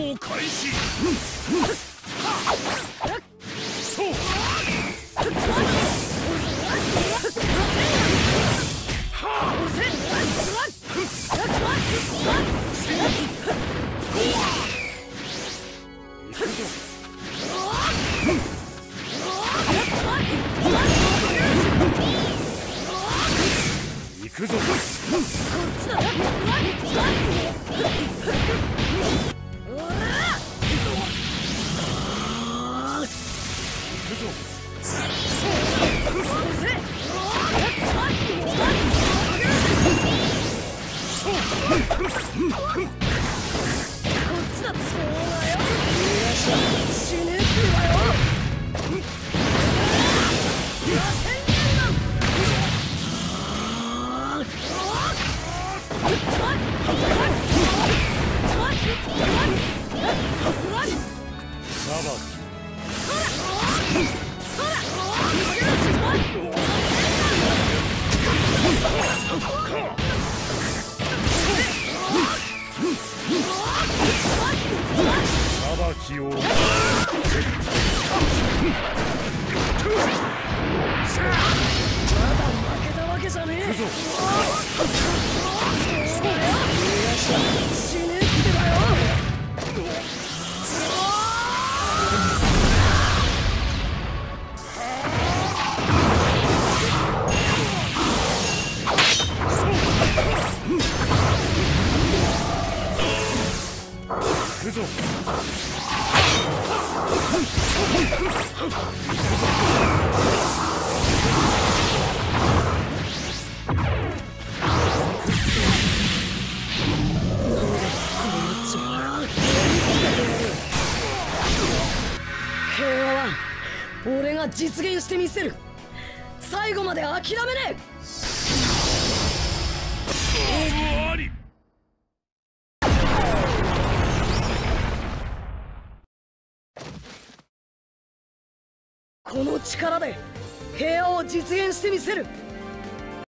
を開始そう行くぞ。行くぞサバキサバキを。じゃねえぞ死ねってだよ行くぞ。俺が実現してみせる。最後まで諦めねえ。この力で平和を実現してみせる。